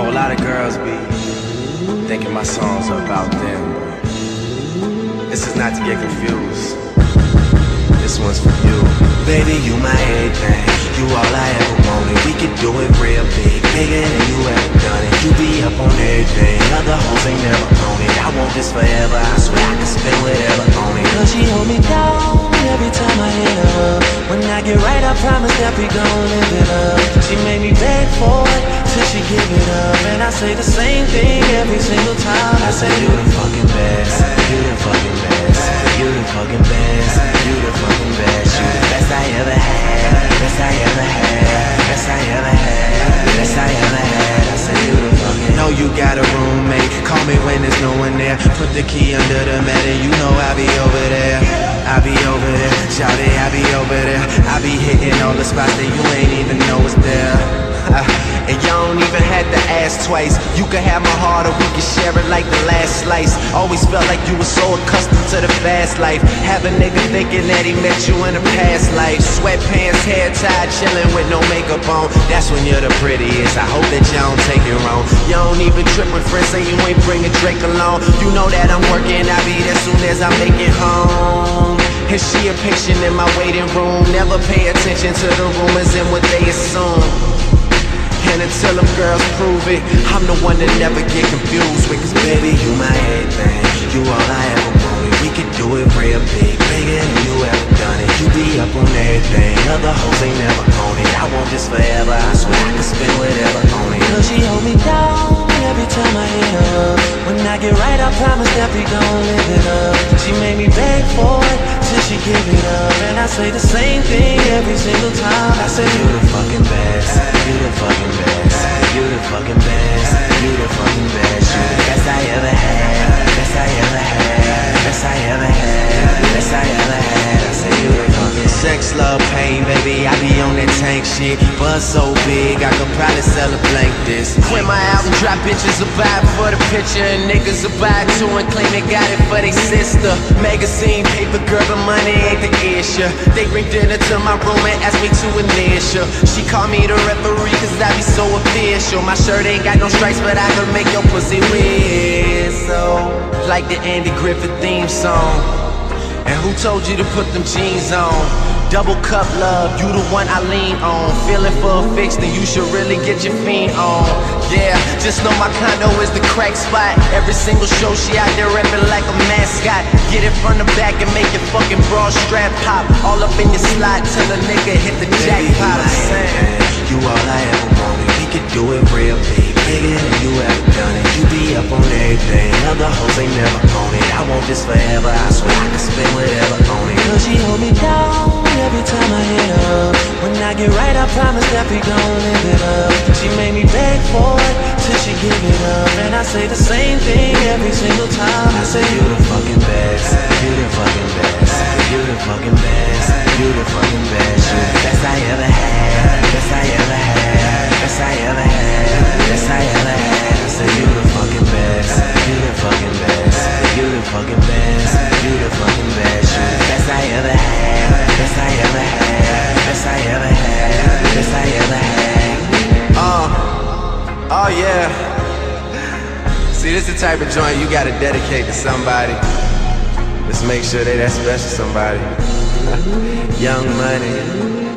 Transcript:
know, a lot of girls be thinking my songs are about them, this is not to get confused. This one's for you. Baby, you my everything. You all I ever wanted. We could do it real big, bigger than you ever done it. You be up on everything. Other hoes ain't never on it. I want this forever. I swear I can spend whatever on it. Cause she hold me down every time I hit her up. When I get right, I promise that we gon' live it up. She made me beg for it till she I say the same thing every single time. I say you the fucking best. You the fucking best. You the fucking best. You the fucking best. You the best I ever had. Best I ever had. Best I ever had. Best I ever had. I say you the fucking. Know you got a roommate. Call me when there's no one there. Put the key under the mat and you know I'll be over there. I'll be over there. Shout it, I'll be over there. I'll be hitting all the spots that you ain't even know is there. And y'all don't even have to ask twice. You can have my heart or we can share it like the last slice. Always felt like you were so accustomed to the fast life. Have a nigga thinking that he met you in a past life. Sweatpants, hair tied, chilling with no makeup on. That's when you're the prettiest. I hope that y'all don't take it wrong. Y'all don't even trip when friends say you ain't bringing Drake along. You know that I'm working, I'll be there soon as I make it home. Is she a patient in my waiting room. Never pay attention to the rumors and what they assume. And until them girls prove it, I'm the one that never get confused with. Cause baby, you my everything. You all I ever wanted. We could do it real big, bigger than you ever done it. You be up on everything. Other hoes ain't never on it. I want this forever. I swear I can spend whatever on it. Cause she hold me down every time I hit her. When I get right, I promise that we gon' live it up. She made me beg for it till she give it up. And I say the same thing every single time. I say you the fucking best, shit. Buzz so big, I could probably sell a blank this. When my album drop, bitches will buy for the picture, and niggas will buy too and claim they got it for they sister. Magazine, paper, girl, but money ain't the issue. They bring dinner to my room and ask me to initial. She call me the referee, cause I be so official. My shirt ain't got no stripes, but I can make your pussy whistle. Like the Andy Griffith theme song. And who told you to put them jeans on? Double cup love, you the one I lean on. Feeling for a fix, then you should really get your fiend on. Yeah, just know my condo is the crack spot. Every single show she out there rapping like a mascot. Get it from the back and make your fucking bra strap pop. All up in your slot till a nigga hit the Baby, jackpot. you I'm my saying. everything. You all I ever wanted. We could do it real big, bigger than you ever everything. Other hoes ain't never on it. I want this forever. I swear I can spend whatever on it. Cause she hold me down every time I hit up. When I get right, I promise that we gon' live it up. She made me beg for it till she give it up. And I say the same thing every single time. I say you the fucking best. You the fucking best. You the fucking best. You the fucking best. Uh, oh yeah. See, this is the type of joint you gotta dedicate to somebody. Let's make sure they that special somebody. Young money.